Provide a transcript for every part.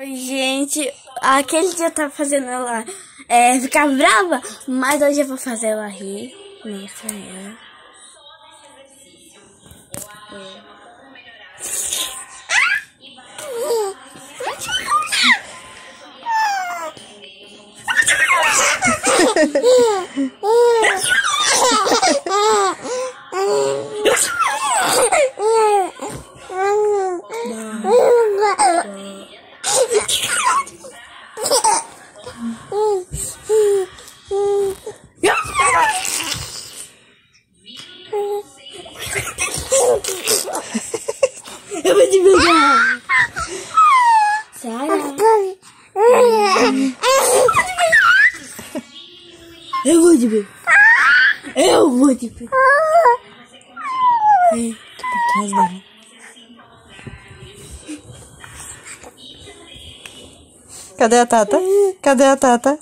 Oi, gente. Aquele dia eu tava fazendo ela é, ficar brava, mas hoje eu vou fazer ela rir. Nossa, ela. Eu vou te pegar. Sara. Eu vou te pegar. Eu vou te pegar. Cadê a Tata? Cadê a Tata?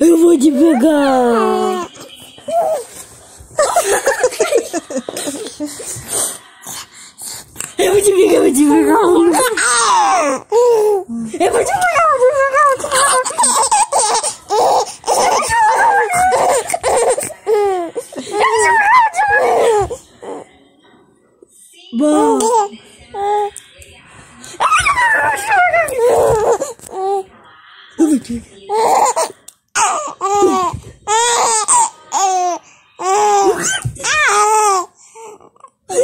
Eu vou te pegar. Eu vou te pegar, eu vou te pegar. Eu vou te pegar, eu vou te pegar, eu vou te pegar. Bom. Eu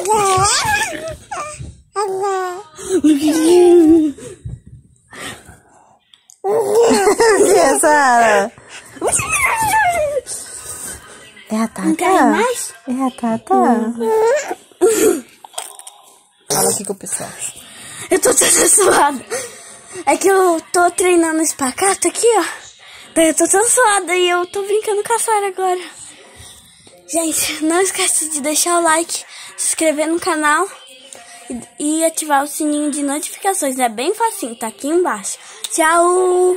vou te Cadê a Sara? É a Tata? quer mais? É a Tata? Fala aqui com o pessoal. Eu tô toda suada. É que eu tô treinando espacato aqui, ó. Daí eu tô tão suada e eu tô brincando com a Sara agora. Gente, não esquece de deixar o like, se inscrever no canal e, e ativar o sininho de notificações. É bem facinho, tá aqui embaixo. Tchau!